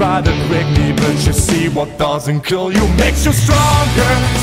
rather quickly But you see what doesn't kill you makes you stronger.